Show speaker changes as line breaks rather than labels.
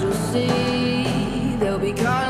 you'll see they'll be gone.